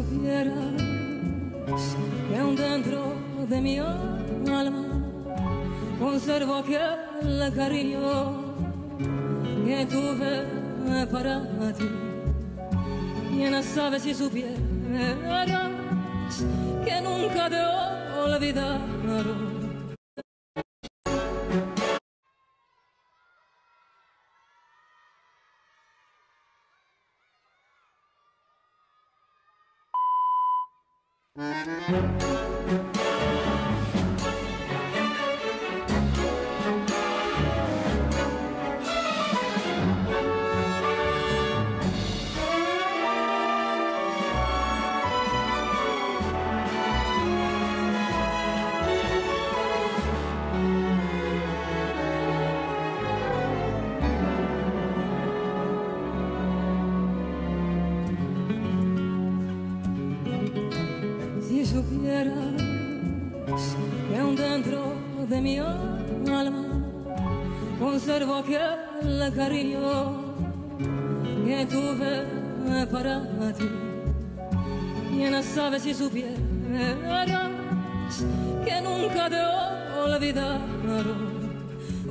Supieras que aún dentro de mi alma conservo aquel cariño que tuve para ti. Quién sabe si supieras que nunca te olvidaron. Música supieras que aún dentro de mi alma conservo aquel cariño que tuve para ti. Quién sabe si supieras que nunca te olvidaron.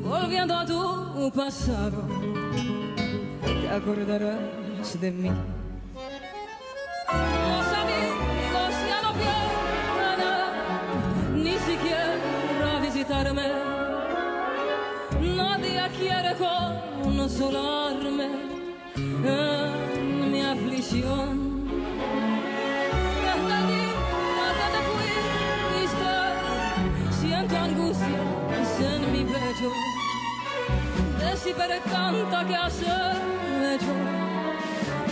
Volviendo a tu pasado, te acordarás de mí. Visitarme. Nadie quiere consolarme en mi aflicción. Desde día que te fuiste, siento angustias en mi pecho. Descifré tanta que has hecho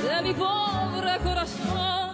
de mi pobre corazón.